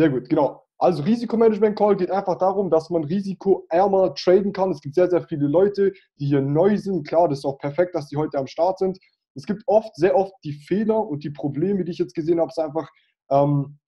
Sehr gut, genau. Also Risikomanagement Call geht einfach darum, dass man risikoärmer traden kann. Es gibt sehr, sehr viele Leute, die hier neu sind. Klar, das ist auch perfekt, dass die heute am Start sind. Es gibt oft, sehr oft die Fehler und die Probleme, die ich jetzt gesehen habe, ist einfach ähm,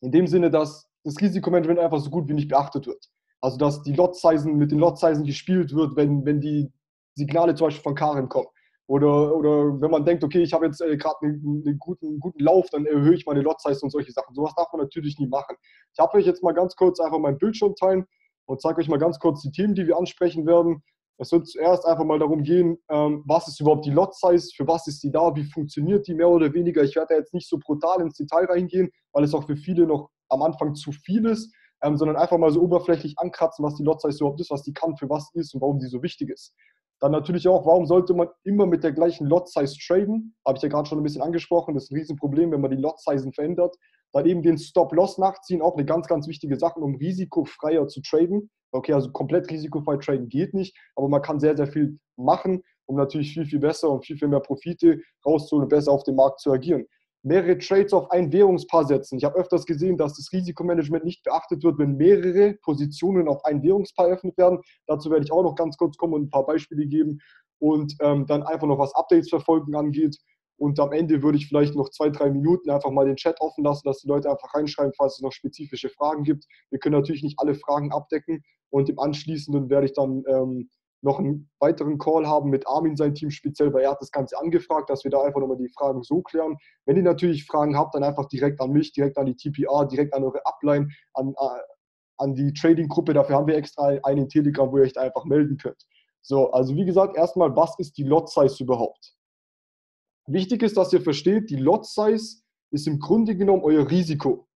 in dem Sinne, dass das Risikomanagement einfach so gut wie nicht beachtet wird. Also dass die Lot-Sizen mit den Lot-Sizen gespielt wird, wenn, wenn die Signale zum Beispiel von Karin kommen. Oder, oder wenn man denkt, okay, ich habe jetzt äh, gerade einen, einen, guten, guten Lauf, dann erhöhe ich meine Lot-Size und solche Sachen. Sowas darf man natürlich nie machen. Ich habe euch jetzt mal ganz kurz einfach meinen Bildschirm teilen und zeige euch mal ganz kurz die Themen, die wir ansprechen werden. Es wird zuerst einfach mal darum gehen, ähm, was ist überhaupt die Lot-Size, für was ist die da, wie funktioniert die mehr oder weniger. Ich werde da jetzt nicht so brutal ins Detail reingehen, weil es auch für viele noch am Anfang zu viel ist, ähm, sondern einfach mal so oberflächlich ankratzen, was die Lot-Size überhaupt ist, was die kann, für was ist und warum die so wichtig ist. Dann natürlich auch, warum sollte man immer mit der gleichen Lot-Size traden? Habe ich ja gerade schon ein bisschen angesprochen. Das ist ein Riesenproblem, wenn man die Lot-Sizen verändert. Dann eben den Stop-Loss nachziehen, auch eine ganz, ganz wichtige Sache, um risikofreier zu traden. Okay, also komplett risikofrei traden geht nicht, aber man kann sehr, sehr viel machen, um natürlich viel, viel besser und viel, viel mehr Profite rauszuholen und besser auf dem Markt zu agieren mehrere Trades auf ein Währungspaar setzen. Ich habe öfters gesehen, dass das Risikomanagement nicht beachtet wird, wenn mehrere Positionen auf ein Währungspaar eröffnet werden. Dazu werde ich auch noch ganz kurz kommen und ein paar Beispiele geben und ähm, dann einfach noch was Updates verfolgen angeht. Und am Ende würde ich vielleicht noch zwei, drei Minuten einfach mal den Chat offen lassen, dass die Leute einfach reinschreiben, falls es noch spezifische Fragen gibt. Wir können natürlich nicht alle Fragen abdecken und im Anschließenden werde ich dann ähm, noch einen weiteren Call haben mit Armin, sein Team speziell, weil er hat das Ganze angefragt, dass wir da einfach nochmal die Fragen so klären. Wenn ihr natürlich Fragen habt, dann einfach direkt an mich, direkt an die TPR, direkt an eure Upline, an, äh, an die Trading-Gruppe. Dafür haben wir extra einen Telegram, wo ihr euch einfach melden könnt. So, also wie gesagt, erstmal, was ist die Lot-Size überhaupt? Wichtig ist, dass ihr versteht, die Lot-Size ist im Grunde genommen euer Risiko.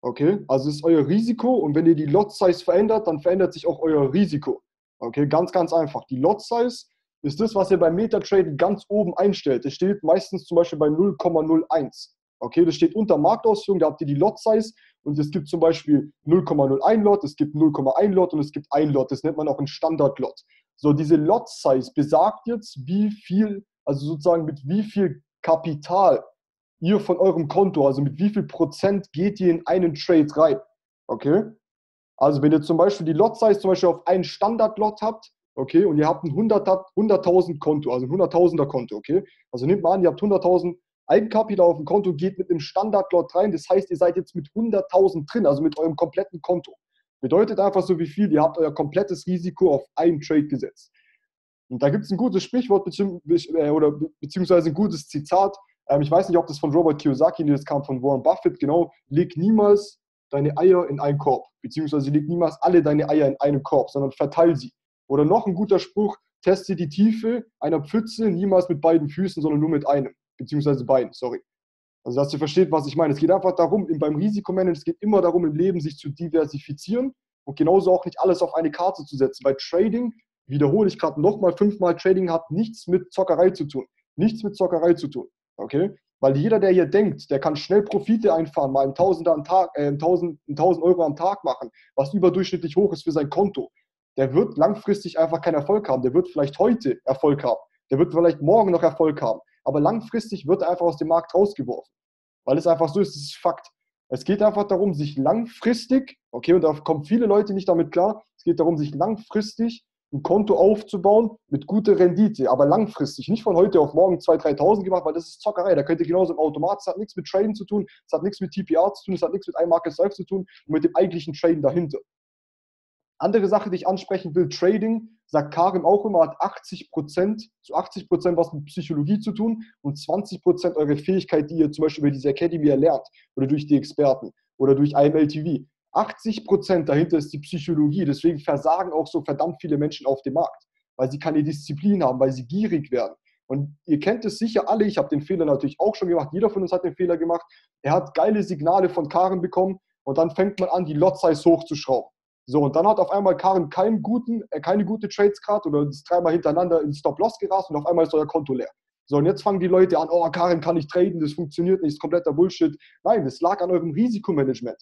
Okay, also es ist euer Risiko und wenn ihr die Lot-Size verändert, dann verändert sich auch euer Risiko. Okay, ganz, ganz einfach. Die Lot Size ist das, was ihr beim MetaTrade ganz oben einstellt. Das steht meistens zum Beispiel bei 0,01. Okay, das steht unter Marktausführung, da habt ihr die Lot Size und es gibt zum Beispiel 0,01 Lot, es gibt 0,1 Lot und es gibt 1 Lot. Das nennt man auch ein Standard Lot. So, diese Lot Size besagt jetzt, wie viel, also sozusagen mit wie viel Kapital ihr von eurem Konto, also mit wie viel Prozent geht ihr in einen Trade rein. Okay? Also wenn ihr zum Beispiel die Lot-Size zum Beispiel auf einen Standard-Lot habt, okay, und ihr habt ein 100.000 Konto, also ein 100.000er Konto, okay. Also nehmt mal an, ihr habt 100.000 Eigenkapital auf dem Konto, geht mit einem Standard-Lot rein. Das heißt, ihr seid jetzt mit 100.000 drin, also mit eurem kompletten Konto. Bedeutet einfach so wie viel, ihr habt euer komplettes Risiko auf einen Trade gesetzt. Und da gibt es ein gutes Sprichwort äh, beziehungsweise ein gutes Zitat. Ähm, ich weiß nicht, ob das von Robert Kiyosaki, das kam von Warren Buffett, genau. Leg niemals deine Eier in einen Korb, beziehungsweise leg niemals alle deine Eier in einem Korb, sondern verteil sie. Oder noch ein guter Spruch, teste die Tiefe einer Pfütze niemals mit beiden Füßen, sondern nur mit einem, beziehungsweise beiden, sorry. Also, dass ihr versteht, was ich meine. Es geht einfach darum, beim Risikomanagement, es geht immer darum, im Leben sich zu diversifizieren und genauso auch nicht alles auf eine Karte zu setzen. Bei Trading, wiederhole ich gerade nochmal fünfmal, Trading hat nichts mit Zockerei zu tun. Nichts mit Zockerei zu tun. Okay? Weil jeder, der hier denkt, der kann schnell Profite einfahren, mal einen Tausender am Tag, äh, 1000, 1000 Euro am Tag machen, was überdurchschnittlich hoch ist für sein Konto, der wird langfristig einfach keinen Erfolg haben. Der wird vielleicht heute Erfolg haben. Der wird vielleicht morgen noch Erfolg haben. Aber langfristig wird er einfach aus dem Markt rausgeworfen. Weil es einfach so ist, das ist Fakt. Es geht einfach darum, sich langfristig, okay, und da kommen viele Leute nicht damit klar, es geht darum, sich langfristig ein Konto aufzubauen mit guter Rendite, aber langfristig, nicht von heute auf morgen 2.000, 3.000 gemacht, weil das ist Zockerei. Da könnt ihr genauso im Automat, es hat nichts mit Trading zu tun, es hat nichts mit TPR zu tun, es hat nichts mit iMarket Self zu tun und mit dem eigentlichen Trading dahinter. Andere Sache, die ich ansprechen will, Trading, sagt Karim auch immer, hat 80% zu 80% was mit Psychologie zu tun und 20 eure Fähigkeit, die ihr zum Beispiel über diese Academy erlernt oder durch die Experten oder durch IMLTV. 80 Prozent dahinter ist die Psychologie. Deswegen versagen auch so verdammt viele Menschen auf dem Markt, weil sie keine Disziplin haben, weil sie gierig werden. Und ihr kennt es sicher alle, ich habe den Fehler natürlich auch schon gemacht, jeder von uns hat den Fehler gemacht. Er hat geile Signale von Karen bekommen und dann fängt man an, die Lot-Size hochzuschrauben. So, und dann hat auf einmal Karen keinen guten, äh, keine gute Trades gerade oder ist dreimal hintereinander in Stop-Loss gerast und auf einmal ist euer Konto leer. So, und jetzt fangen die Leute an, oh, Karin kann nicht traden, das funktioniert nicht, ist kompletter Bullshit. Nein, das lag an eurem Risikomanagement.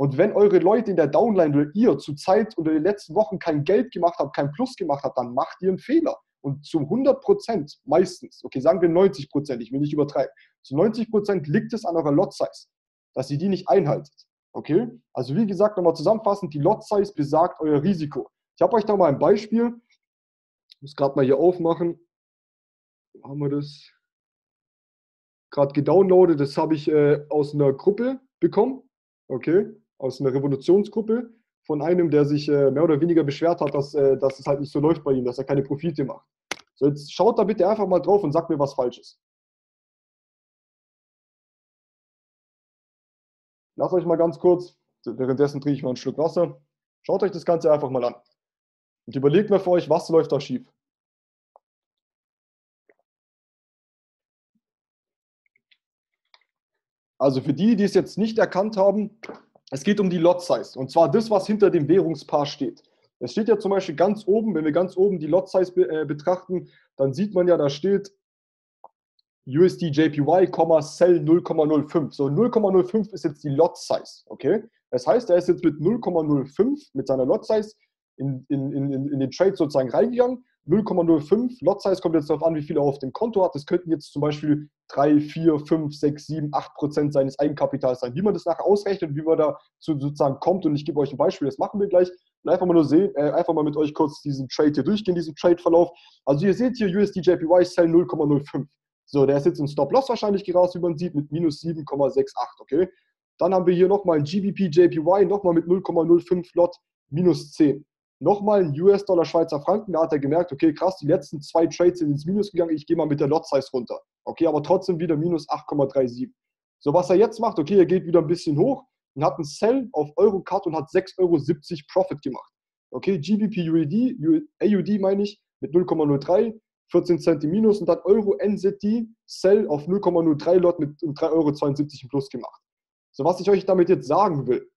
Und wenn eure Leute in der Downline oder ihr zur Zeit oder den letzten Wochen kein Geld gemacht habt, kein Plus gemacht habt, dann macht ihr einen Fehler. Und zu 100 Prozent meistens, okay, sagen wir 90 Prozent, ich will nicht übertreiben, zu 90 Prozent liegt es an eurer Lot Size, dass ihr die nicht einhaltet. Okay? Also wie gesagt, nochmal zusammenfassend, die Lot Size besagt euer Risiko. Ich habe euch da mal ein Beispiel. Ich muss gerade mal hier aufmachen. Wo haben wir das? Gerade gedownloadet. Das habe ich äh, aus einer Gruppe bekommen. Okay? Aus einer Revolutionsgruppe von einem, der sich äh, mehr oder weniger beschwert hat, dass, äh, dass es halt nicht so läuft bei ihm, dass er keine Profite macht. So, jetzt schaut da bitte einfach mal drauf und sagt mir, was falsch ist. Lasst euch mal ganz kurz, währenddessen trinke ich mal einen Schluck Wasser. Schaut euch das Ganze einfach mal an. Und überlegt mal für euch, was läuft da schief. Also für die, die es jetzt nicht erkannt haben, es geht um die Lot Size. Und zwar das, was hinter dem Währungspaar steht. Es steht ja zum Beispiel ganz oben, wenn wir ganz oben die Lot Size be äh, betrachten, dann sieht man ja, da steht USD JPY, Cell 0,05. So 0,05 ist jetzt die Lot Size, okay? Das heißt, er ist jetzt mit 0,05 mit seiner Lot Size in, in, in, in den Trade sozusagen reingegangen 0,05. Lot Size kommt jetzt darauf an, wie viel er auf dem Konto hat. Das könnten jetzt zum Beispiel 3, 4, 5, 6, 7, 8 Prozent seines Eigenkapitals sein. Wie man das nachher ausrechnet, wie man da sozusagen kommt, und ich gebe euch ein Beispiel, das machen wir gleich. Und einfach mal nur sehen, äh, einfach mal mit euch kurz diesen Trade hier durchgehen, diesen Trade-Verlauf. Also ihr seht hier USD JPY Sell 0,05. So, der ist jetzt in Stop-Loss wahrscheinlich geraus, wie man sieht, mit minus 7,68, okay? Dann haben wir hier nochmal ein GBP JPY, nochmal mit 0,05 Lot, minus 10 nochmal ein US-Dollar Schweizer Franken. Da hat er gemerkt, okay, krass, die letzten zwei Trades sind ins Minus gegangen, ich gehe mal mit der Lot-Size runter. Okay, aber trotzdem wieder minus 8,37. So, was er jetzt macht, okay, er geht wieder ein bisschen hoch und hat einen Sell auf Euro-Cut und hat 6,70 Euro Profit gemacht. Okay, GBP UAD, AUD meine ich, mit 0,03, 14 Cent im Minus und hat Euro NZD Sell auf 0,03 Lot mit 3,72 Euro im Plus gemacht. So, was ich euch damit jetzt sagen will,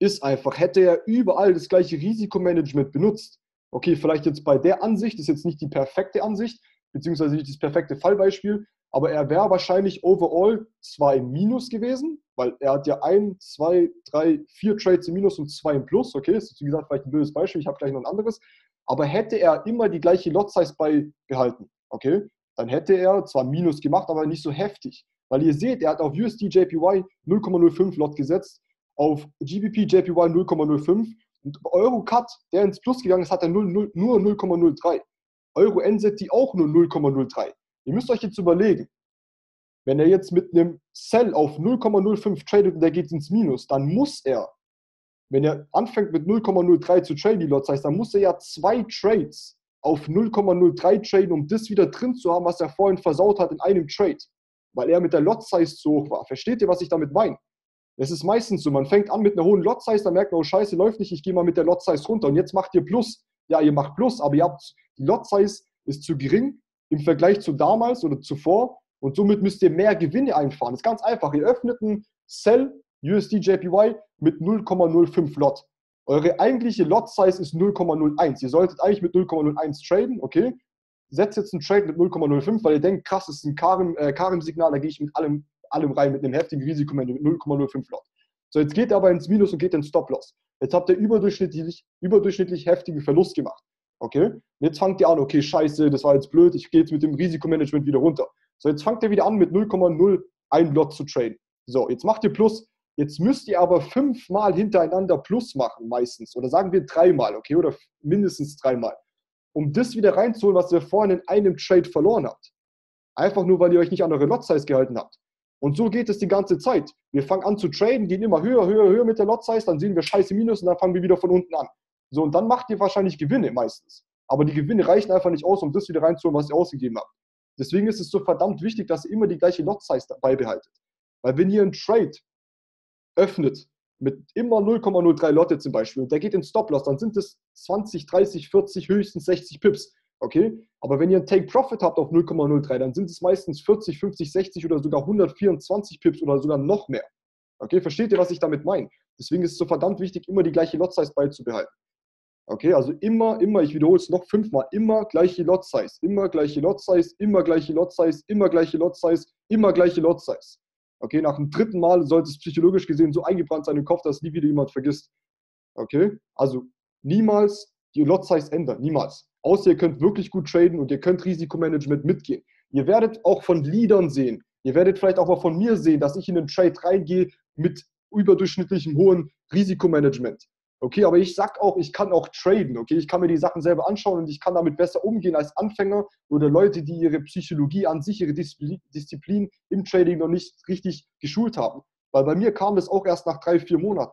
ist einfach, hätte er überall das gleiche Risikomanagement benutzt, okay, vielleicht jetzt bei der Ansicht, ist jetzt nicht die perfekte Ansicht, beziehungsweise nicht das perfekte Fallbeispiel, aber er wäre wahrscheinlich overall zwar im Minus gewesen, weil er hat ja ein, zwei, drei, vier Trades im Minus und zwei im Plus, okay, das ist wie gesagt vielleicht ein blödes Beispiel, ich habe gleich noch ein anderes, aber hätte er immer die gleiche Lot-Size beibehalten, okay, dann hätte er zwar Minus gemacht, aber nicht so heftig, weil ihr seht, er hat auf USD JPY 0,05 Lot gesetzt, auf GBP JPY 0,05 und Euro Cut, der ins Plus gegangen ist, hat er 0, 0, nur 0,03. Euro NZT auch nur 0,03. Ihr müsst euch jetzt überlegen, wenn er jetzt mit einem Sell auf 0,05 tradet und der geht ins Minus, dann muss er, wenn er anfängt mit 0,03 zu traden, die Lot heißt, dann muss er ja zwei Trades auf 0,03 traden, um das wieder drin zu haben, was er vorhin versaut hat in einem Trade, weil er mit der Lot Size zu hoch war. Versteht ihr, was ich damit meine? Es ist meistens so, man fängt an mit einer hohen Lot-Size, dann merkt man, oh Scheiße, läuft nicht, ich gehe mal mit der Lot-Size runter und jetzt macht ihr Plus. Ja, ihr macht Plus, aber ihr habt, die Lot-Size ist zu gering im Vergleich zu damals oder zuvor und somit müsst ihr mehr Gewinne einfahren. Das ist ganz einfach. Ihr öffnet einen Sell USD JPY mit 0,05 Lot. Eure eigentliche Lot-Size ist 0,01. Ihr solltet eigentlich mit 0,01 traden, okay? Setzt jetzt einen Trade mit 0,05, weil ihr denkt, krass, das ist ein Karim-Signal, äh, da gehe ich mit allem allem rein mit einem heftigen Risikomanagement mit 0,05 Lot. So, jetzt geht er aber ins Minus und geht in Stop-Loss. Jetzt habt ihr überdurchschnittlich, überdurchschnittlich heftigen Verlust gemacht. Okay? Und jetzt fangt ihr an, okay, scheiße, das war jetzt blöd, ich gehe jetzt mit dem Risikomanagement wieder runter. So, jetzt fangt ihr wieder an, mit 0,01 Lot zu traden. So, jetzt macht ihr Plus. Jetzt müsst ihr aber fünfmal hintereinander Plus machen, meistens. Oder sagen wir dreimal, okay? Oder mindestens dreimal. Um das wieder reinzuholen, was ihr vorhin in einem Trade verloren habt. Einfach nur, weil ihr euch nicht an eure Lot-Size gehalten habt. Und so geht es die ganze Zeit. Wir fangen an zu traden, gehen immer höher, höher, höher mit der Lot Size, dann sehen wir scheiße Minus und dann fangen wir wieder von unten an. So, und dann macht ihr wahrscheinlich Gewinne meistens. Aber die Gewinne reichen einfach nicht aus, um das wieder reinzuholen, was ihr ausgegeben habt. Deswegen ist es so verdammt wichtig, dass ihr immer die gleiche Lot Size dabei behaltet. Weil wenn ihr einen Trade öffnet mit immer 0,03 Lotte zum Beispiel und der geht in Stop-Loss, dann sind es 20, 30, 40, höchstens 60 Pips. Okay? Aber wenn ihr einen Take Profit habt auf 0,03, dann sind es meistens 40, 50, 60 oder sogar 124 Pips oder sogar noch mehr. Okay, versteht ihr, was ich damit meine? Deswegen ist es so verdammt wichtig, immer die gleiche Lot Size beizubehalten. Okay, also immer, immer, ich wiederhole es noch fünfmal, immer gleiche Lot Size, immer gleiche Lot Size, immer gleiche Lot Size, immer gleiche Lot Size, immer gleiche Lot Size. Okay, nach dem dritten Mal sollte es psychologisch gesehen so eingebrannt sein im Kopf, dass nie wieder jemand vergisst. Okay, also niemals die Lot Size ändern, niemals. Außer ihr könnt wirklich gut traden und ihr könnt Risikomanagement mitgehen. Ihr werdet auch von Leadern sehen. Ihr werdet vielleicht auch mal von mir sehen, dass ich in einen Trade reingehe mit überdurchschnittlichem hohen Risikomanagement. Okay, aber ich sag auch, ich kann auch traden. Okay, ich kann mir die Sachen selber anschauen und ich kann damit besser umgehen als Anfänger oder Leute, die ihre Psychologie an sich, ihre Disziplin im Trading noch nicht richtig geschult haben. Weil bei mir kam das auch erst nach drei, vier Monaten.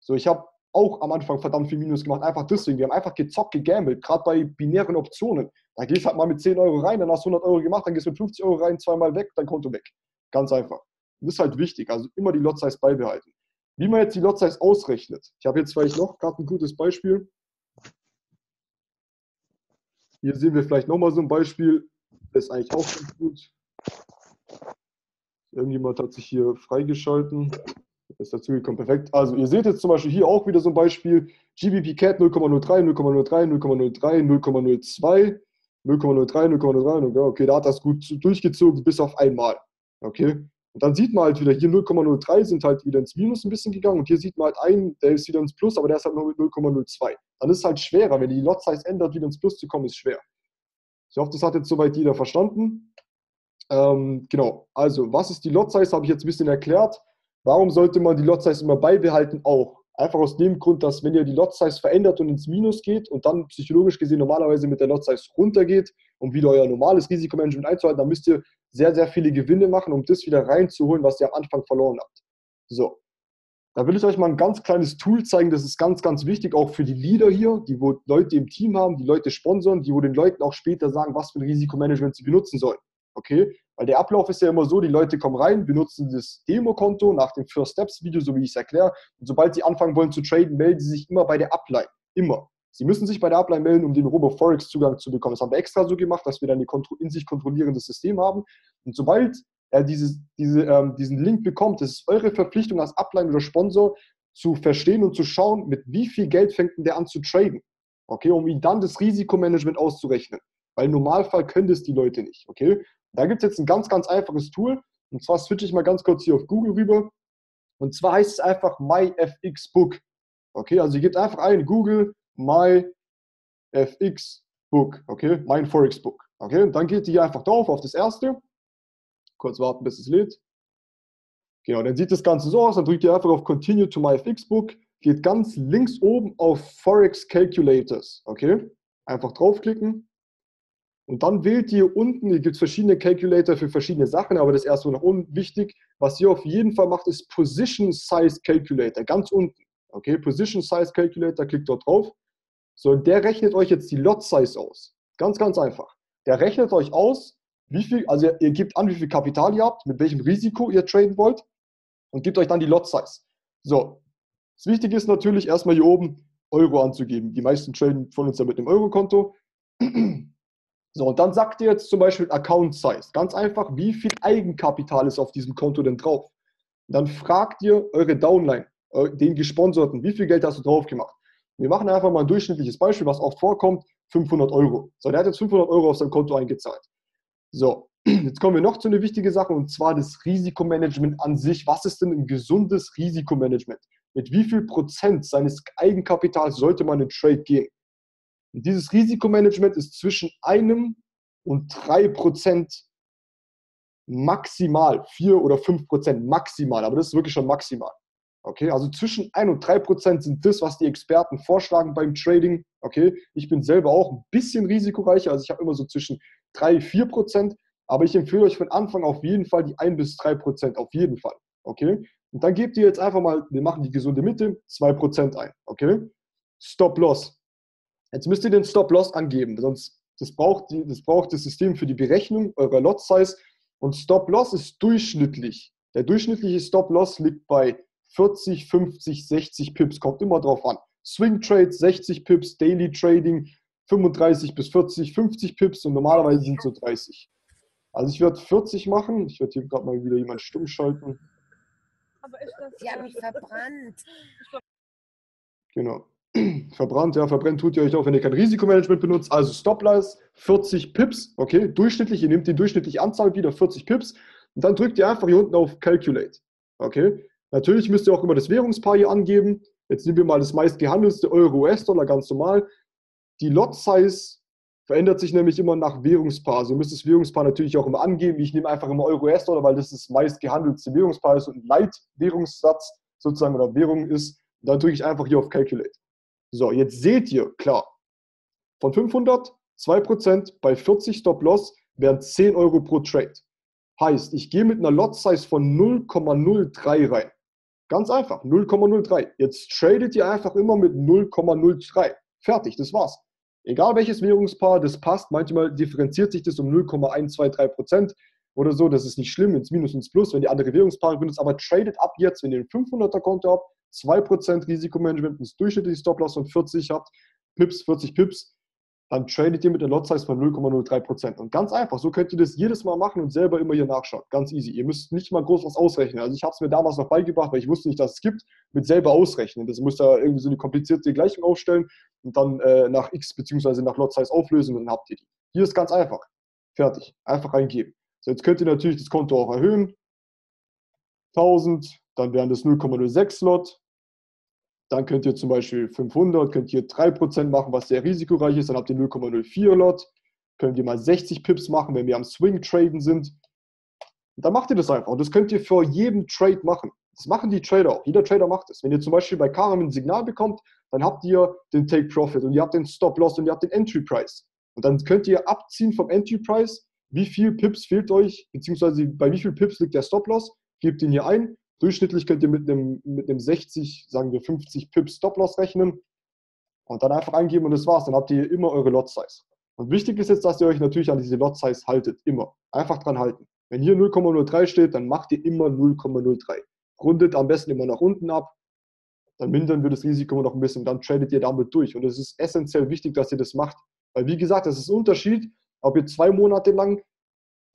So, ich habe auch am Anfang verdammt viel Minus gemacht, einfach deswegen. Wir haben einfach gezockt, gegambelt, gerade bei binären Optionen. Da gehst halt mal mit 10 Euro rein, dann hast du 100 Euro gemacht, dann gehst du mit 50 Euro rein, zweimal weg, dein Konto weg. Ganz einfach. Das ist halt wichtig, also immer die Lot Size beibehalten. Wie man jetzt die Lot Size ausrechnet. Ich habe jetzt vielleicht noch gerade ein gutes Beispiel. Hier sehen wir vielleicht nochmal so ein Beispiel. Das ist eigentlich auch ganz gut. Irgendjemand hat sich hier freigeschalten. Ist dazugekommen, perfekt. Also ihr seht jetzt zum Beispiel hier auch wieder so ein Beispiel. GBP Cat 0,03, 0,03, 0,03, 0,02, 0,03, 0,03. Okay, da hat das gut durchgezogen bis auf einmal. Okay. Und dann sieht man halt wieder, hier 0,03 sind halt wieder ins Minus ein bisschen gegangen und hier sieht man halt einen, der ist wieder ins Plus, aber der ist halt nur mit 0,02. Dann ist es halt schwerer, wenn die Lot Size ändert, wieder ins Plus zu kommen, ist schwer. Ich hoffe, das hat jetzt soweit jeder verstanden. Ähm, genau, also was ist die Lot Size, habe ich jetzt ein bisschen erklärt. Warum sollte man die Lot Size immer beibehalten? Auch. Einfach aus dem Grund, dass wenn ihr die Lot Size verändert und ins Minus geht und dann psychologisch gesehen normalerweise mit der Lot Size runtergeht, um wieder euer normales Risikomanagement einzuhalten, dann müsst ihr sehr, sehr viele Gewinne machen, um das wieder reinzuholen, was ihr am Anfang verloren habt. So. Da will ich euch mal ein ganz kleines Tool zeigen, das ist ganz, ganz wichtig, auch für die Leader hier, die wo Leute im Team haben, die Leute sponsern, die wo den Leuten auch später sagen, was für ein Risikomanagement sie benutzen sollen. Okay? Weil der Ablauf ist ja immer so, die Leute kommen rein, benutzen das Demo-Konto nach dem First Steps-Video, so wie ich es erkläre. Und sobald sie anfangen wollen zu traden, melden sie sich immer bei der Upline. Immer. Sie müssen sich bei der Upline melden, um den Robo-Forex-Zugang zu bekommen. Das haben wir extra so gemacht, dass wir dann ein in sich kontrollierendes System haben. Und sobald er dieses, diese, ähm, diesen Link bekommt, das ist eure Verpflichtung als Upline oder Sponsor, zu verstehen und zu schauen, mit wie viel Geld fängt denn der an zu traden. Okay, um ihn dann das Risikomanagement auszurechnen. Weil im Normalfall können das die Leute nicht. Okay, da gibt es jetzt ein ganz, ganz einfaches Tool. Und zwar switche ich mal ganz kurz hier auf Google rüber. Und zwar heißt es einfach MyFXBook. Okay, also ihr gebt einfach ein Google MyFXBook. Okay, mein Forex Book. Okay, und dann geht ihr hier einfach drauf auf das erste. Kurz warten, bis es lädt. Genau, dann sieht das Ganze so aus. Dann drückt ihr einfach auf Continue to MyFXBook. Geht ganz links oben auf Forex Calculators. Okay, einfach draufklicken. Und dann wählt ihr unten, hier gibt es verschiedene Calculator für verschiedene Sachen, aber das ist erst so nach unten wichtig. Was ihr auf jeden Fall macht, ist Position Size Calculator, ganz unten. Okay, Position Size Calculator, klickt dort drauf. So, der rechnet euch jetzt die Lot Size aus. Ganz, ganz einfach. Der rechnet euch aus, wie viel, also ihr, ihr gebt an, wie viel Kapital ihr habt, mit welchem Risiko ihr traden wollt und gebt euch dann die Lot Size. So, das Wichtige ist natürlich erstmal hier oben Euro anzugeben. Die meisten traden von uns ja mit einem Euro-Konto. So, und dann sagt ihr jetzt zum Beispiel Account Size. Ganz einfach, wie viel Eigenkapital ist auf diesem Konto denn drauf? Und dann fragt ihr eure Downline, den Gesponserten, wie viel Geld hast du drauf gemacht? Wir machen einfach mal ein durchschnittliches Beispiel, was oft vorkommt, 500 Euro. So, der hat jetzt 500 Euro auf sein Konto eingezahlt. So, jetzt kommen wir noch zu einer wichtigen Sache und zwar das Risikomanagement an sich. Was ist denn ein gesundes Risikomanagement? Mit wie viel Prozent seines Eigenkapitals sollte man in Trade gehen? Und dieses Risikomanagement ist zwischen einem und drei Prozent maximal, vier oder fünf Prozent maximal, aber das ist wirklich schon maximal. Okay, also zwischen ein und drei Prozent sind das, was die Experten vorschlagen beim Trading. Okay, ich bin selber auch ein bisschen risikoreicher, also ich habe immer so zwischen drei, vier Prozent, aber ich empfehle euch von Anfang auf jeden Fall die ein bis drei Prozent, auf jeden Fall. Okay, und dann gebt ihr jetzt einfach mal, wir machen die gesunde Mitte, zwei Prozent ein. Okay, Stop Loss Jetzt müsst ihr den Stop-Loss angeben, sonst das braucht, die, das braucht das System für die Berechnung eurer Lot-Size. Und Stop-Loss ist durchschnittlich. Der durchschnittliche Stop-Loss liegt bei 40, 50, 60 Pips, kommt immer drauf an. Swing Trades 60 Pips, Daily Trading 35 bis 40, 50 Pips und normalerweise sind es so 30. Also ich werde 40 machen. Ich werde hier gerade mal wieder jemanden stumm schalten. Aber ist das. Die haben mich verbrannt. Genau. verbrannt, ja, verbrennt tut ihr euch auch, wenn ihr kein Risikomanagement benutzt. Also Stop-Loss 40 Pips, okay, durchschnittlich, ihr nehmt die durchschnittliche Anzahl wieder, 40 Pips, und dann drückt ihr einfach hier unten auf Calculate, okay. Natürlich müsst ihr auch immer das Währungspaar hier angeben. Jetzt nehmen wir mal das meist gehandelste Euro-US-Dollar, ganz normal. Die Lot-Size verändert sich nämlich immer nach Währungspaar. Also ihr müsst das Währungspaar natürlich auch immer angeben. Ich nehme einfach immer Euro-US-Dollar, weil das das meist gehandelte Währungspaar ist und ein Leitwährungssatz. sozusagen oder Währung ist. Dann drücke ich einfach hier auf Calculate. So, jetzt seht ihr, klar, von 500, 2% bei 40 Stop-Loss wären 10 Euro pro Trade. Heißt, ich gehe mit einer Lot-Size von 0,03 rein. Ganz einfach, 0,03. Jetzt tradet ihr einfach immer mit 0,03. Fertig, das war's. Egal welches Währungspaar, das passt. Manchmal differenziert sich das um 0,123 Prozent oder so. Das ist nicht schlimm, ins Minus, ins Plus, wenn die andere Währungspaare benutzt. Aber tradet ab jetzt, wenn ihr ein 500er Konto habt, 2% Risikomanagement, das durchschnittliche Stop-Loss von 40 habt, Pips, 40 Pips, dann tradet ihr mit einer Lot-Size von 0,03%. Und ganz einfach, so könnt ihr das jedes Mal machen und selber immer hier nachschauen. Ganz easy. Ihr müsst nicht mal groß was ausrechnen. Also ich habe es mir damals noch beigebracht, weil ich wusste nicht, dass es gibt, mit selber ausrechnen. Das müsst ihr irgendwie so eine komplizierte Gleichung aufstellen und dann äh, nach X bzw. nach Lot-Size auflösen und dann habt ihr die. Hier ist ganz einfach. Fertig. Einfach eingeben. Jetzt könnt ihr natürlich das Konto auch erhöhen. 1000, dann wären das 0,06 Lot. Dann könnt ihr zum Beispiel 500, könnt ihr 3% machen, was sehr risikoreich ist. Dann habt ihr 0,04 Lot. Könnt ihr mal 60 Pips machen, wenn wir am Swing traden sind. Und dann macht ihr das einfach. Und das könnt ihr vor jedem Trade machen. Das machen die Trader auch. Jeder Trader macht das. Wenn ihr zum Beispiel bei Karam ein Signal bekommt, dann habt ihr den Take Profit und ihr habt den Stop Loss und ihr habt den Entry Price. Und dann könnt ihr abziehen vom Entry Price, wie viel Pips fehlt euch, beziehungsweise bei wie viel Pips liegt der Stop Loss, gebt ihn hier ein Durchschnittlich könnt ihr mit einem, mit einem 60, sagen wir 50 Pips Stop-Loss rechnen und dann einfach eingeben und das war's. Dann habt ihr immer eure Lot-Size. Und wichtig ist jetzt, dass ihr euch natürlich an diese Lot-Size haltet. Immer. Einfach dran halten. Wenn hier 0,03 steht, dann macht ihr immer 0,03. Rundet am besten immer nach unten ab. Dann mindern wir das Risiko noch ein bisschen. Dann tradet ihr damit durch. Und es ist essentiell wichtig, dass ihr das macht. Weil, wie gesagt, es ist ein Unterschied, ob ihr zwei Monate lang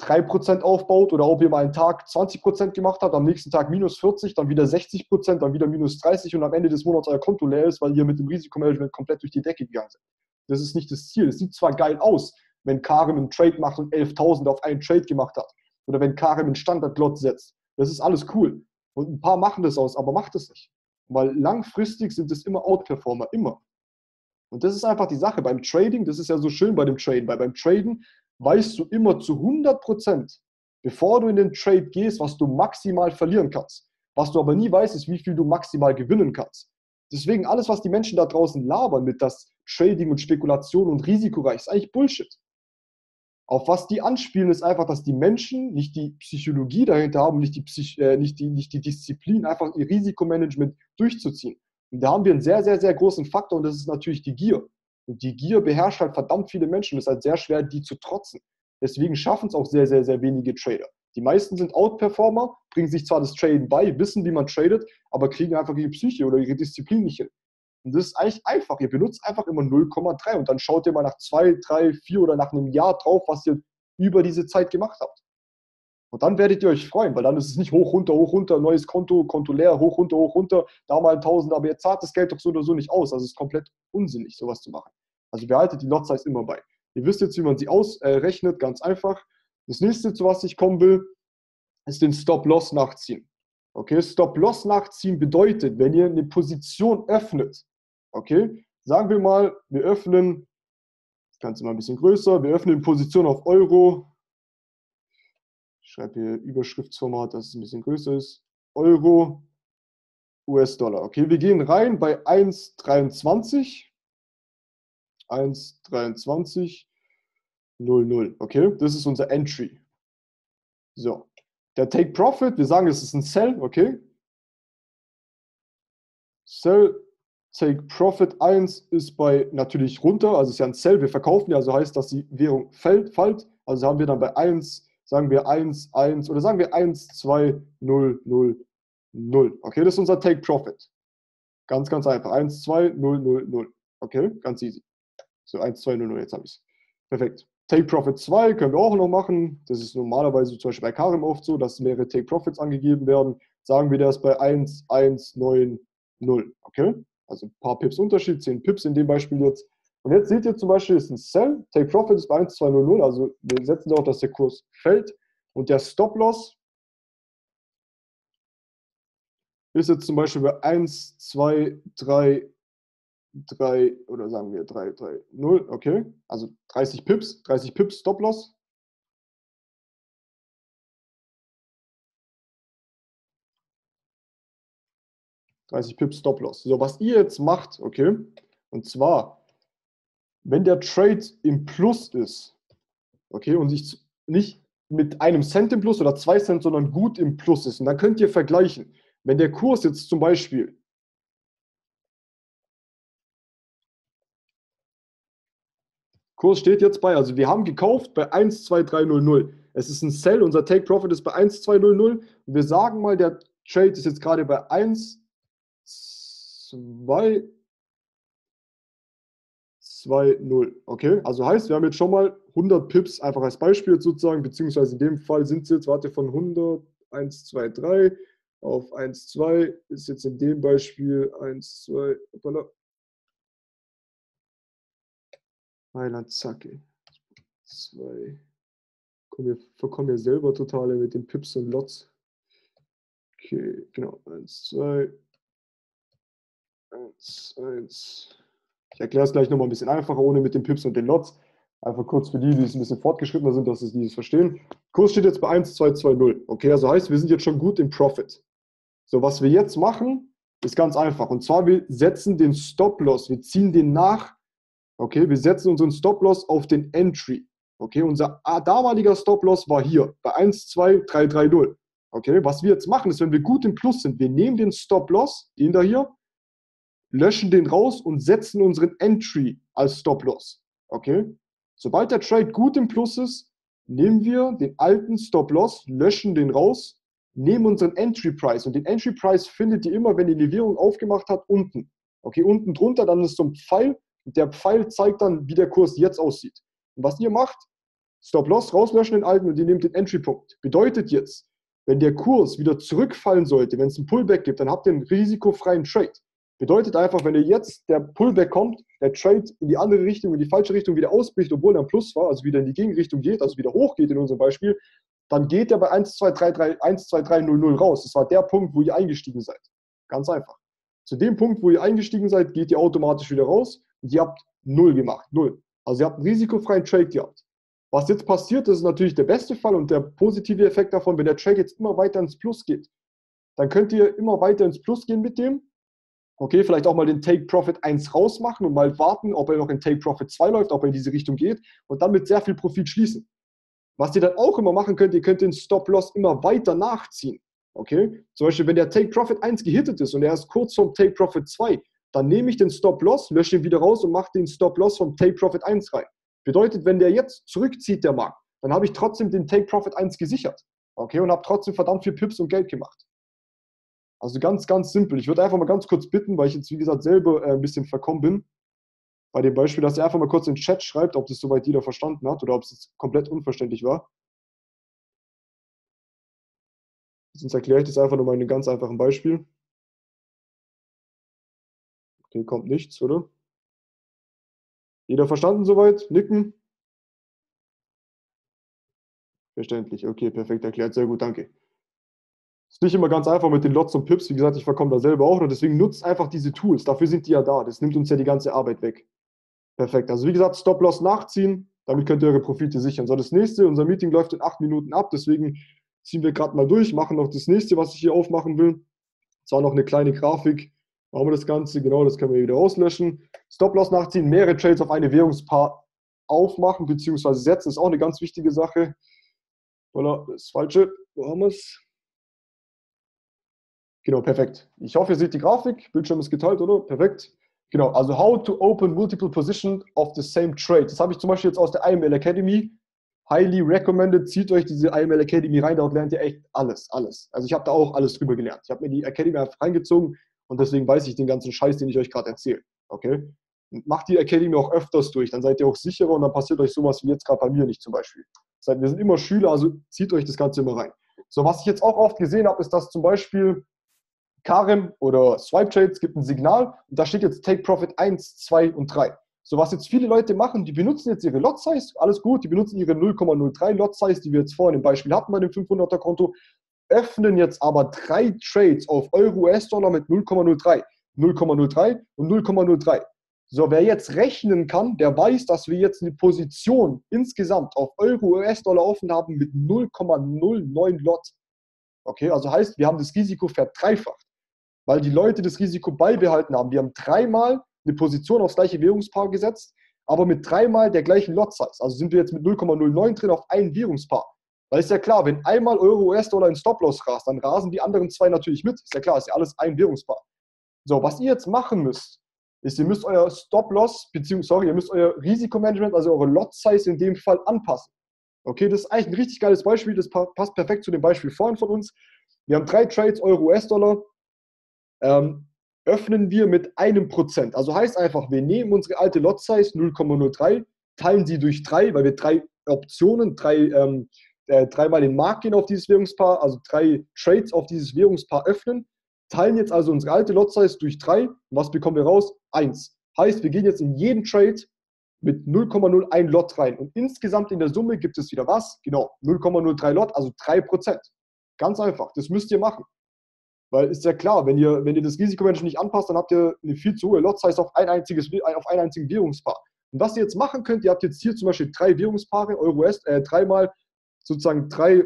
3% aufbaut oder ob ihr mal einen Tag 20% gemacht habt, am nächsten Tag minus 40, dann wieder 60%, dann wieder minus 30 und am Ende des Monats euer Konto leer ist, weil ihr mit dem Risikomanagement komplett durch die Decke gegangen seid. Das ist nicht das Ziel. Es sieht zwar geil aus, wenn Karim einen Trade macht und 11.000 auf einen Trade gemacht hat oder wenn Karim einen Standard-Lot setzt. Das ist alles cool. Und ein paar machen das aus, aber macht es nicht. Weil langfristig sind es immer Outperformer, immer. Und das ist einfach die Sache. Beim Trading, das ist ja so schön bei dem Traden, weil beim Traden weißt du immer zu 100 Prozent, bevor du in den Trade gehst, was du maximal verlieren kannst. Was du aber nie weißt, ist, wie viel du maximal gewinnen kannst. Deswegen alles, was die Menschen da draußen labern mit das Trading und Spekulation und risikoreich, ist eigentlich Bullshit. Auf was die anspielen, ist einfach, dass die Menschen nicht die Psychologie dahinter haben, nicht die, Psych äh, nicht die, nicht die Disziplin, einfach ihr Risikomanagement durchzuziehen. Und da haben wir einen sehr, sehr, sehr großen Faktor und das ist natürlich die Gier. Und die Gier beherrscht halt verdammt viele Menschen. Es ist halt sehr schwer, die zu trotzen. Deswegen schaffen es auch sehr, sehr, sehr wenige Trader. Die meisten sind Outperformer, bringen sich zwar das Traden bei, wissen, wie man tradet, aber kriegen einfach ihre Psyche oder ihre Disziplin nicht hin. Und das ist eigentlich einfach. Ihr benutzt einfach immer 0,3 und dann schaut ihr mal nach zwei, drei, vier oder nach einem Jahr drauf, was ihr über diese Zeit gemacht habt. Und dann werdet ihr euch freuen, weil dann ist es nicht hoch, runter, hoch, runter, neues Konto, Konto leer, hoch, runter, hoch, runter, da mal 1000, aber ihr zahlt das Geld doch so oder so nicht aus. Also es ist komplett unsinnig, sowas zu machen. Also behaltet die Lot Size immer bei. Ihr wisst jetzt, wie man sie ausrechnet, äh, ganz einfach. Das nächste, zu was ich kommen will, ist den Stop-Loss nachziehen. Okay, Stop-Loss nachziehen bedeutet, wenn ihr eine Position öffnet, okay, sagen wir mal, wir öffnen, das Ganze mal ein bisschen größer, wir öffnen Position auf Euro, schreibe hier Überschriftsformat, dass es ein bisschen größer ist. Euro, US-Dollar. Okay, wir gehen rein bei 1,23. 1,23, 00. Okay, das ist unser Entry. So, der Take Profit, wir sagen, es ist ein Sell, okay? Sell, Take Profit 1 ist bei natürlich runter, also ist ja ein Sell, wir verkaufen ja, also heißt, dass die Währung fällt, fällt. Also haben wir dann bei 1 sagen wir 1, 1 oder sagen wir 1, 2, 0, 0, 0. Okay, das ist unser Take Profit. Ganz, ganz einfach. 1, 2, 0, 0, 0. Okay, ganz easy. So, 1, 2, 0, 0, jetzt habe ich es. Perfekt. Take Profit 2 können wir auch noch machen. Das ist normalerweise zum Beispiel bei Karim oft so, dass mehrere Take Profits angegeben werden. Sagen wir das bei 1, 1, 9, 0. Okay? Also ein paar Pips Unterschied, 10 Pips in dem Beispiel jetzt. Und jetzt seht ihr zum Beispiel, ist ein Sell, Take Profit ist bei 1, 2, 0, 0, also wir setzen darauf, dass der Kurs fällt. Und der Stop-Loss ist jetzt zum Beispiel bei 1, 2, 3, 3 oder sagen wir 3, 3, 0, okay. Also 30 Pips, 30 Pips Stop-Loss. 30 Pips Stop-Loss. So, was ihr jetzt macht, okay, und zwar, wenn der Trade im Plus ist, okay, und sich nicht mit einem Cent im Plus oder zwei Cent, sondern gut im Plus ist, und dann könnt ihr vergleichen. Wenn der Kurs jetzt zum Beispiel Kurs steht jetzt bei, also wir haben gekauft bei 12300. Es ist ein Sell, unser Take Profit ist bei 1200 und wir sagen mal, der Trade ist jetzt gerade bei 1, 2, 2, 0. Okay, also heißt, wir haben jetzt schon mal 100 Pips einfach als Beispiel sozusagen, beziehungsweise in dem Fall sind es jetzt, warte, von 100, 1, 2, 3 auf 1, 2 ist jetzt in dem Beispiel 1, 2, hoppala. Heiland Zacke. 2. Wir verkommen ja selber total mit den Pips und Lots. Okay, genau. 1, 2, 1, 1. Ich erkläre es gleich nochmal ein bisschen einfacher, ohne mit den Pips und den Lots. Einfach kurz für die, die es ein bisschen fortgeschrittener sind, dass sie dieses verstehen. Kurs steht jetzt bei 1, 2, 2, 0. Okay, also heißt, wir sind jetzt schon gut im Profit. So, was wir jetzt machen, ist ganz einfach. Und zwar, wir setzen den Stop-Loss, wir ziehen den nach. Okay, wir setzen unseren Stop-Loss auf den Entry. Okay, unser damaliger Stop-Loss war hier bei 1, 2, 3, 3, 0. Okay, was wir jetzt machen, ist, wenn wir gut im Plus sind, wir nehmen den Stop-Loss, den da hier, löschen den raus und setzen unseren Entry als Stop-Loss. Okay, sobald der Trade gut im Plus ist, nehmen wir den alten Stop-Loss, löschen den raus, nehmen unseren Entry-Price und den Entry-Price findet ihr immer, wenn die Levierung aufgemacht hat, unten. Okay, unten drunter, dann ist so ein Pfeil und der Pfeil zeigt dann, wie der Kurs jetzt aussieht. Und was ihr macht, Stop-Loss rauslöschen den alten und ihr nehmt den Entry-Punkt. Bedeutet jetzt, wenn der Kurs wieder zurückfallen sollte, wenn es ein Pullback gibt, dann habt ihr einen risikofreien Trade. Bedeutet einfach, wenn ihr jetzt der Pullback kommt, der Trade in die andere Richtung, in die falsche Richtung wieder ausbricht, obwohl er am Plus war, also wieder in die Gegenrichtung geht, also wieder hochgeht in unserem Beispiel, dann geht er bei 1, 2, 3, 3, 1, 2, 3, 0, 0 raus. Das war der Punkt, wo ihr eingestiegen seid. Ganz einfach. Zu dem Punkt, wo ihr eingestiegen seid, geht ihr automatisch wieder raus und ihr habt 0 gemacht. 0. Also ihr habt einen risikofreien Trade gehabt. Was jetzt passiert, das ist natürlich der beste Fall und der positive Effekt davon, wenn der Trade jetzt immer weiter ins Plus geht. Dann könnt ihr immer weiter ins Plus gehen mit dem. Okay, vielleicht auch mal den Take Profit 1 rausmachen und mal warten, ob er noch in Take Profit 2 läuft, ob er in diese Richtung geht und dann mit sehr viel Profit schließen. Was ihr dann auch immer machen könnt, ihr könnt den Stop-Loss immer weiter nachziehen. Okay? Zum Beispiel, wenn der Take Profit 1 gehittet ist und er ist kurz vom Take Profit 2, dann nehme ich den Stop-Loss, lösche ihn wieder raus und mache den Stop-Loss vom Take Profit 1 rein. Bedeutet, wenn der jetzt zurückzieht, der Markt, dann habe ich trotzdem den Take Profit 1 gesichert. Okay, und habe trotzdem verdammt viel Pips und Geld gemacht. Also ganz, ganz simpel. Ich würde einfach mal ganz kurz bitten, weil ich jetzt, wie gesagt, selber äh, ein bisschen verkommen bin, bei dem Beispiel, dass ihr einfach mal kurz in den Chat schreibt, ob das soweit jeder verstanden hat oder ob es komplett unverständlich war. Sonst erkläre ich das einfach nur mal in einem ganz einfachen Beispiel. Okay, kommt nichts, oder? Jeder verstanden soweit? Nicken? Verständlich. Okay, perfekt erklärt. Sehr gut, danke. Ist nicht immer ganz einfach mit den Lots und Pips. Wie gesagt, ich verkomme da selber auch. Und deswegen nutzt einfach diese Tools. Dafür sind die ja da. Das nimmt uns ja die ganze Arbeit weg. Perfekt. Also wie gesagt, Stop-Loss nachziehen. Damit könnt ihr eure Profite sichern. So, das nächste, unser Meeting läuft in acht Minuten ab. Deswegen ziehen wir gerade mal durch, machen noch das nächste, was ich hier aufmachen will. Zwar noch eine kleine Grafik. Machen wir das Ganze, genau, das können wir wieder auslöschen. Stop-Loss nachziehen, mehrere Trades auf eine Währungspaar aufmachen bzw. setzen, ist auch eine ganz wichtige Sache. Voilà, das Falsche. Wo haben wir es? Genau, perfekt. Ich hoffe, ihr seht die Grafik. Bildschirm ist geteilt, oder? Perfekt. Genau, also how to open multiple positions of the same trade. Das habe ich zum Beispiel jetzt aus der IML Academy. Highly recommended. Zieht euch diese IML Academy rein, dort lernt ihr echt alles, alles. Also ich habe da auch alles drüber gelernt. Ich habe mir die Academy reingezogen und deswegen weiß ich den ganzen Scheiß, den ich euch gerade erzähle. Okay? macht die Academy auch öfters durch, dann seid ihr auch sicherer und dann passiert euch sowas wie jetzt gerade bei mir nicht zum Beispiel. Das heißt, wir sind immer Schüler, also zieht euch das Ganze immer rein. So, was ich jetzt auch oft gesehen habe, ist, dass zum Beispiel Karim oder Swipe Trades gibt ein Signal und da steht jetzt Take Profit 1, 2 und 3. So was jetzt viele Leute machen, die benutzen jetzt ihre Lot Size, alles gut, die benutzen ihre 0,03 Lot Size, die wir jetzt vorhin im Beispiel hatten bei dem 500er Konto, öffnen jetzt aber drei Trades auf Euro US-Dollar mit 0,03, 0,03 und 0,03. So, wer jetzt rechnen kann, der weiß, dass wir jetzt eine Position insgesamt auf Euro US-Dollar offen haben mit 0,09 Lot. Okay, also heißt, wir haben das Risiko verdreifacht. Weil die Leute das Risiko beibehalten haben. Wir haben dreimal eine Position aufs gleiche Währungspaar gesetzt, aber mit dreimal der gleichen Lot-Size. Also sind wir jetzt mit 0,09 drin auf ein Währungspaar. Weil ist ja klar, wenn einmal Euro US-Dollar in Stop-Loss rast, dann rasen die anderen zwei natürlich mit. Ist ja klar, ist ja alles ein Währungspaar. So, was ihr jetzt machen müsst, ist, ihr müsst euer Stop-Loss, beziehungsweise, sorry, ihr müsst euer Risikomanagement, also eure Lot-Size in dem Fall anpassen. Okay, das ist eigentlich ein richtig geiles Beispiel, das passt perfekt zu dem Beispiel vorhin von uns. Wir haben drei Trades, Euro, US-Dollar, ähm, öffnen wir mit einem Prozent. Also heißt einfach, wir nehmen unsere alte Lot-Size 0,03, teilen sie durch drei, weil wir drei Optionen, drei, ähm, äh, dreimal den Markt gehen auf dieses Währungspaar, also drei Trades auf dieses Währungspaar öffnen, teilen jetzt also unsere alte Lot-Size durch drei. Was bekommen wir raus? Eins. Heißt, wir gehen jetzt in jeden Trade mit 0,01 Lot rein. Und insgesamt in der Summe gibt es wieder was? Genau, 0,03 Lot, also 3%. Ganz einfach, das müsst ihr machen. Weil ist ja klar, wenn ihr, wenn ihr das Risikomanagement nicht anpasst, dann habt ihr eine viel zu hohe Lot-Size auf ein einziges, auf ein einzigen Währungspaar. Und was ihr jetzt machen könnt, ihr habt jetzt hier zum Beispiel drei Währungspaare, Euro-US, äh, dreimal sozusagen drei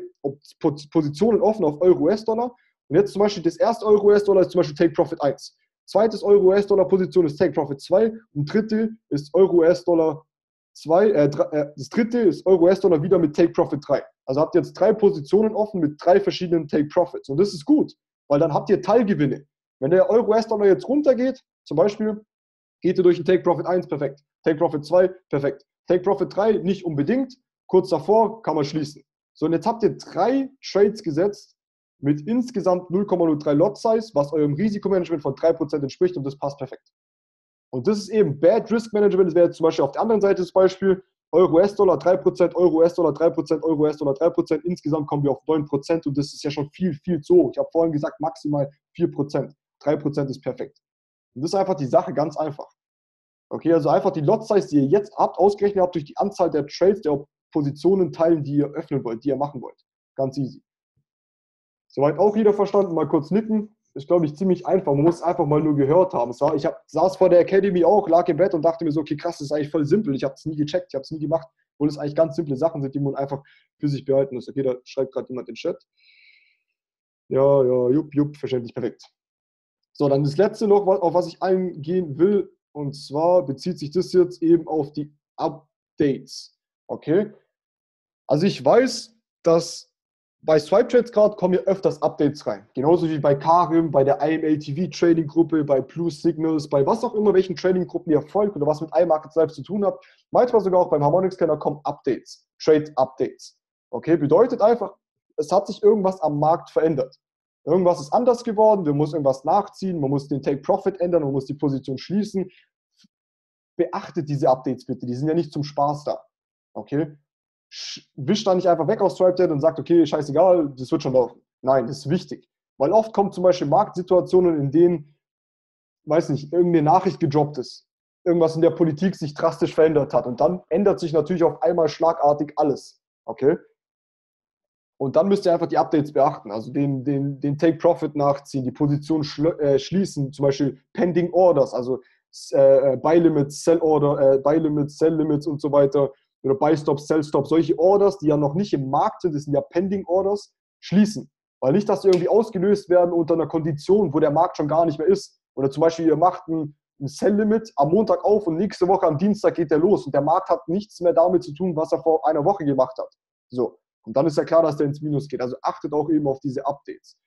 Positionen offen auf Euro-US-Dollar. Und jetzt zum Beispiel das erste Euro-US-Dollar ist zum Beispiel Take Profit 1. Zweites Euro-US-Dollar-Position ist Take Profit 2 und dritte ist Euro-US-Dollar 2, äh, äh, das dritte ist Euro-US-Dollar wieder mit Take Profit 3. Also habt ihr jetzt drei Positionen offen mit drei verschiedenen Take Profits. Und das ist gut, weil dann habt ihr Teilgewinne. Wenn der Euro-US-Dollar jetzt runtergeht, zum Beispiel, geht ihr durch den Take Profit 1, perfekt. Take Profit 2, perfekt. Take Profit 3, nicht unbedingt. Kurz davor kann man schließen. So, und jetzt habt ihr drei Trades gesetzt, mit insgesamt 0,03 Lot Size, was eurem Risikomanagement von 3% entspricht und das passt perfekt. Und das ist eben Bad Risk Management. Das wäre jetzt zum Beispiel auf der anderen Seite das Beispiel. Euro US-Dollar 3%, Euro US-Dollar 3%, Euro US-Dollar 3%. Insgesamt kommen wir auf 9% und das ist ja schon viel, viel zu hoch. Ich habe vorhin gesagt, maximal 4%. 3% ist perfekt. Und das ist einfach die Sache ganz einfach. Okay, also einfach die Lot Size, die ihr jetzt habt, ausgerechnet habt durch die Anzahl der Trades, der Positionen teilen, die ihr öffnen wollt, die ihr machen wollt. Ganz easy. Soweit auch jeder verstanden? Mal kurz nicken. Ist, glaube ich, ziemlich einfach. Man muss einfach mal nur gehört haben. War, ich hab, saß vor der Academy auch, lag im Bett und dachte mir so, okay, krass, das ist eigentlich voll simpel. Ich habe es nie gecheckt, ich habe es nie gemacht, obwohl es eigentlich ganz simple Sachen sind, die man einfach für sich behalten muss. Okay, da schreibt gerade jemand den Chat. Ja, ja, jupp, jupp, verständlich, perfekt. So, dann das letzte noch, auf was ich eingehen will, und zwar bezieht sich das jetzt eben auf die Updates. Okay? Also ich weiß, dass bei Swipe Trades gerade kommen ja öfters Updates rein. Genauso wie bei Karim, bei der IMLTV Trading Gruppe, bei Blue Signals, bei was auch immer, welchen Trading Gruppen ihr folgt oder was mit iMarkets Live zu tun habt. Manchmal sogar auch beim Harmonix Scanner kommen Updates, Trade Updates. Okay, bedeutet einfach, es hat sich irgendwas am Markt verändert. Irgendwas ist anders geworden, wir müssen irgendwas nachziehen, man muss den Take Profit ändern, man muss die Position schließen. Beachtet diese Updates bitte, die sind ja nicht zum Spaß da. Okay? Wischt da nicht einfach weg aus StripeDead und sagt, okay, scheißegal, das wird schon laufen. Nein, das ist wichtig. Weil oft kommt zum Beispiel Marktsituationen, in denen, weiß nicht, irgendeine Nachricht gedroppt ist, irgendwas in der Politik sich drastisch verändert hat. Und dann ändert sich natürlich auf einmal schlagartig alles. Okay? Und dann müsst ihr einfach die Updates beachten, also den, den, den Take Profit nachziehen, die Position äh, schließen, zum Beispiel Pending Orders, also äh, äh Buy Limits, Sell Order, äh, Buy Limits, Sell Limits und so weiter oder Buy-Stop, Sell-Stop, solche Orders, die ja noch nicht im Markt sind, das sind ja Pending-Orders, schließen. Weil nicht, dass sie irgendwie ausgelöst werden unter einer Kondition, wo der Markt schon gar nicht mehr ist. Oder zum Beispiel, ihr macht ein, ein Sell-Limit am Montag auf und nächste Woche am Dienstag geht der los und der Markt hat nichts mehr damit zu tun, was er vor einer Woche gemacht hat. So. Und dann ist ja klar, dass der ins Minus geht. Also achtet auch eben auf diese Updates.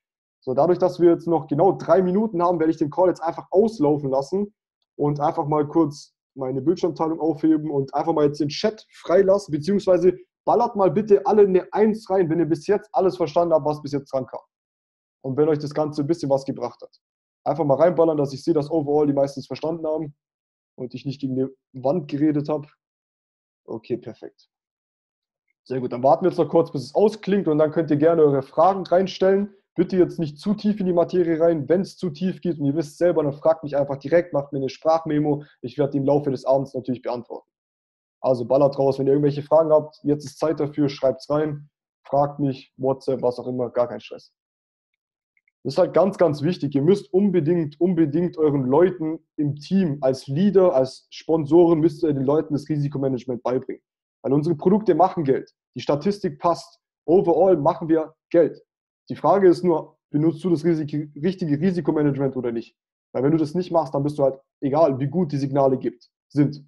So, dadurch, dass wir jetzt noch genau drei Minuten haben, werde ich den Call jetzt einfach auslaufen lassen und einfach mal kurz meine Bildschirmteilung aufheben und einfach mal jetzt den Chat freilassen, beziehungsweise ballert mal bitte alle eine Eins rein, wenn ihr bis jetzt alles verstanden habt, was bis jetzt dran kam. Und wenn euch das Ganze ein bisschen was gebracht hat. Einfach mal reinballern, dass ich sehe, dass overall die meistens verstanden haben und ich nicht gegen die Wand geredet habe. Okay, perfekt. Sehr gut, dann warten wir jetzt noch kurz, bis es ausklingt und dann könnt ihr gerne eure Fragen reinstellen bitte jetzt nicht zu tief in die Materie rein. Wenn es zu tief geht und ihr wisst selber, dann fragt mich einfach direkt, macht mir eine Sprachmemo. Ich werde die im Laufe des Abends natürlich beantworten. Also ballert raus, wenn ihr irgendwelche Fragen habt, jetzt ist Zeit dafür, schreibt es rein, fragt mich, WhatsApp, was auch immer, gar kein Stress. Das ist halt ganz, ganz wichtig. Ihr müsst unbedingt, unbedingt euren Leuten im Team als Leader, als Sponsoren, müsst ihr den Leuten das Risikomanagement beibringen. Weil unsere Produkte machen Geld. Die Statistik passt. Overall machen wir Geld. Die Frage ist nur, benutzt du das Risik richtige Risikomanagement oder nicht. Weil wenn du das nicht machst, dann bist du halt, egal wie gut die Signale gibt, sind.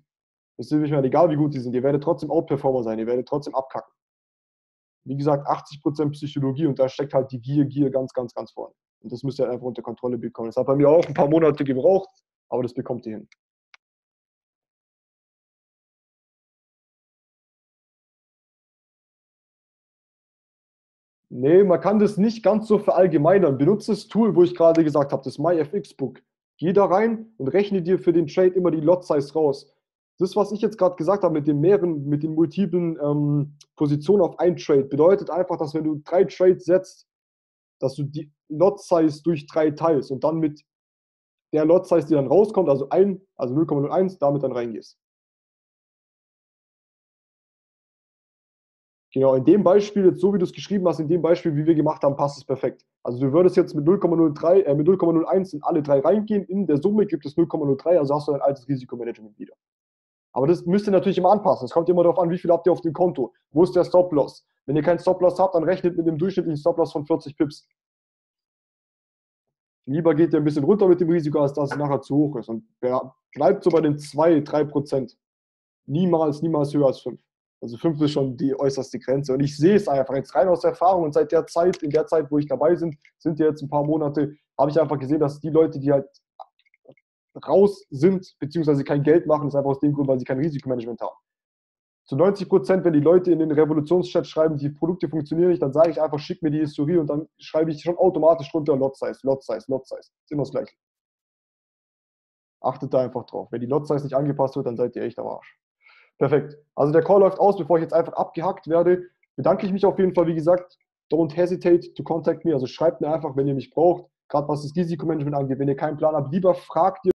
Es ist nicht mehr egal, wie gut die sind. Ihr werdet trotzdem Outperformer sein, ihr werdet trotzdem abkacken. Wie gesagt, 80% Psychologie und da steckt halt die Gier, Gier ganz, ganz, ganz vorne. Und das müsst ihr einfach unter Kontrolle bekommen. Das hat bei mir auch ein paar Monate gebraucht, aber das bekommt ihr hin. Nee, man kann das nicht ganz so verallgemeinern. Benutze das Tool, wo ich gerade gesagt habe, das MyFX-Book. Geh da rein und rechne dir für den Trade immer die Lot-Size raus. Das, was ich jetzt gerade gesagt habe mit den mehreren, mit den multiplen ähm, Positionen auf ein Trade, bedeutet einfach, dass wenn du drei Trades setzt, dass du die Lot-Size durch drei teilst und dann mit der Lot-Size, die dann rauskommt, also ein, also 0,01, damit dann reingehst. Genau, in dem Beispiel, jetzt so wie du es geschrieben hast, in dem Beispiel, wie wir gemacht haben, passt es perfekt. Also du würdest jetzt mit 0,03, äh, mit 0,01 in alle drei reingehen, in der Summe gibt es 0,03, also hast du dein altes Risikomanagement wieder. Aber das müsst ihr natürlich immer anpassen. Es kommt immer darauf an, wie viel habt ihr auf dem Konto. Wo ist der Stop-Loss? Wenn ihr keinen Stop-Loss habt, dann rechnet mit dem durchschnittlichen Stop-Loss von 40 Pips. Lieber geht ihr ein bisschen runter mit dem Risiko, als dass es nachher zu hoch ist. Und bleibt so bei den 2, 3 Prozent. Niemals, niemals höher als 5. Also 5 ist schon die äußerste Grenze. Und ich sehe es einfach jetzt rein aus Erfahrung. Und seit der Zeit, in der Zeit, wo ich dabei bin, sind ja jetzt ein paar Monate, habe ich einfach gesehen, dass die Leute, die halt raus sind, beziehungsweise kein Geld machen, ist einfach aus dem Grund, weil sie kein Risikomanagement haben. Zu 90 Prozent, wenn die Leute in den Revolutionschat schreiben, die Produkte funktionieren nicht, dann sage ich einfach, schick mir die Historie und dann schreibe ich schon automatisch drunter Lot Size, Lot Size, Lot Size. Ist immer das Gleiche. Achtet da einfach drauf. Wenn die Lot Size nicht angepasst wird, dann seid ihr echt am Arsch. Perfekt. Also der Call läuft aus, bevor ich jetzt einfach abgehackt werde. Bedanke ich mich auf jeden Fall, wie gesagt, don't hesitate to contact me. Also schreibt mir einfach, wenn ihr mich braucht, gerade was das Risikomanagement angeht. Wenn ihr keinen Plan habt, lieber fragt ihr